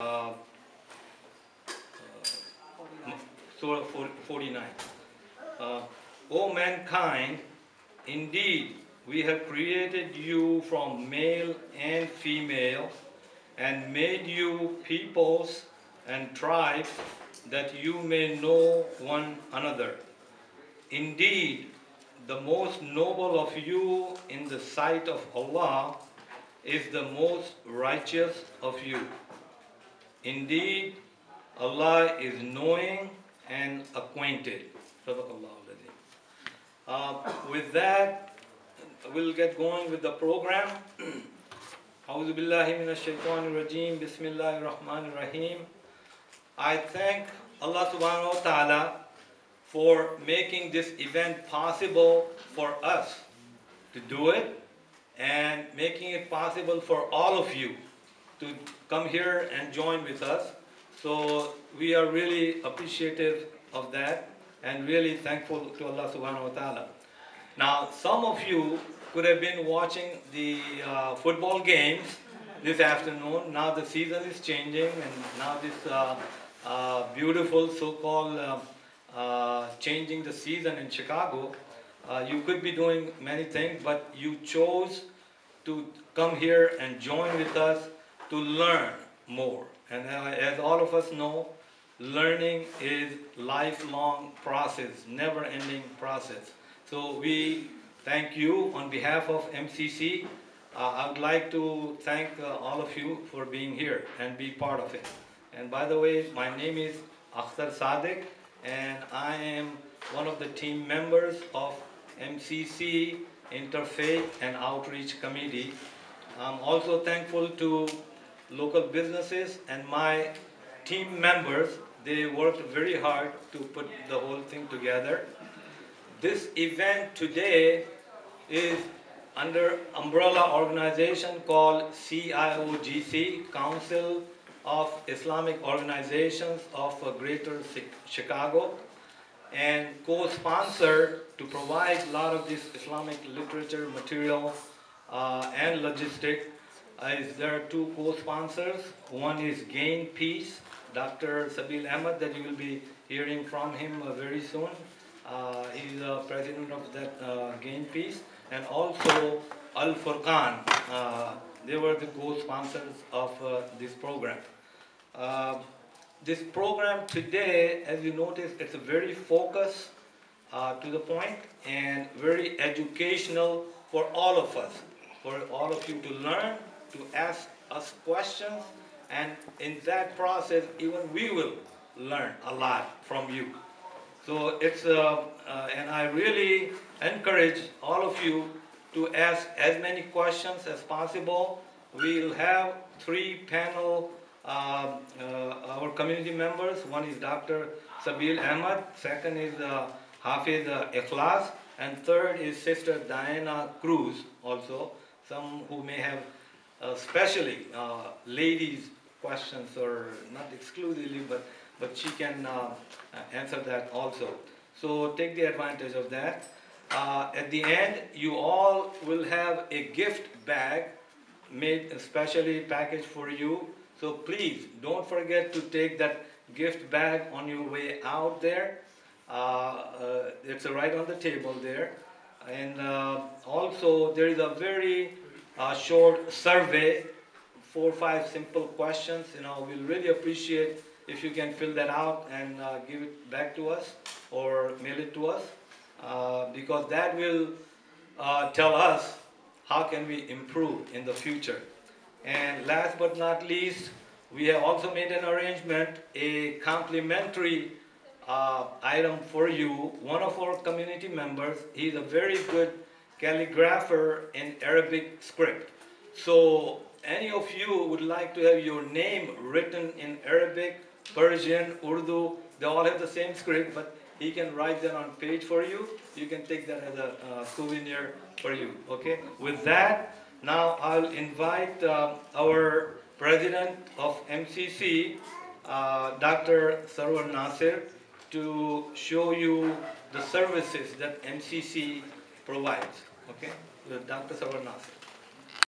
uh, Surah 49. Uh, o mankind, indeed we have created you from male and female and made you peoples and tribes that you may know one another. Indeed, the most noble of you in the sight of Allah is the most righteous of you. Indeed, Allah is knowing and acquainted. Uh, with that, we'll get going with the program. أعوذ بالله من الشيطان الرجيم بسم الله الرحمن الرحيم I thank Allah subhanahu wa ta'ala for making this event possible for us to do it and making it possible for all of you to come here and join with us. So we are really appreciative of that and really thankful to Allah subhanahu wa ta'ala. Now, some of you could have been watching the uh, football games this afternoon. Now the season is changing and now this uh, uh, beautiful so-called uh, uh, changing the season in Chicago. Uh, you could be doing many things, but you chose to come here and join with us to learn more. And as all of us know, learning is lifelong process, never-ending process. So we thank you on behalf of MCC. Uh, I would like to thank uh, all of you for being here and be part of it. And by the way, my name is Akhtar Sadiq and I am one of the team members of MCC Interfaith and Outreach Committee. I'm also thankful to local businesses and my team members. They worked very hard to put the whole thing together. This event today is under umbrella organization called CIOGC, Council of Islamic Organizations of Greater Chicago, and co-sponsor to provide a lot of this Islamic literature material uh, and logistic. Uh, is there are two co-sponsors. One is Gain Peace, Dr. Sabil Ahmed, that you will be hearing from him uh, very soon. Uh, he's the president of that uh, Gain Peace and also Al Furqan. Uh, they were the co-sponsors of uh, this program. Uh, this program today, as you notice, it's very focused, uh, to the point, and very educational for all of us, for all of you to learn, to ask us questions, and in that process, even we will learn a lot from you. So it's, uh, uh, and I really encourage all of you to ask as many questions as possible. We'll have three panel, uh, uh our community members. One is Dr. Sabil Ahmed, second is uh, Hafiz uh, Ikhlas, and third is Sister Diana Cruz also. Some who may have especially uh, ladies questions or not exclusively, but but she can uh, answer that also. So take the advantage of that. Uh, at the end, you all will have a gift bag made especially packaged for you. So please don't forget to take that gift bag on your way out there. Uh, uh it's right on the table there. And uh, also there is a very uh, short survey, four or five simple questions. You know, we'll really appreciate if you can fill that out and uh, give it back to us or mail it to us uh, because that will uh, tell us how can we improve in the future. And last but not least, we have also made an arrangement, a complimentary uh, item for you. One of our community members, he's a very good calligrapher in Arabic script. So any of you would like to have your name written in Arabic Persian, Urdu, they all have the same script, but he can write that on page for you. You can take that as a uh, souvenir for you, okay? With that, now I'll invite uh, our president of MCC, uh, Dr. Sarwar Nasir, to show you the services that MCC provides, okay? With Dr. Sarwar Nasir.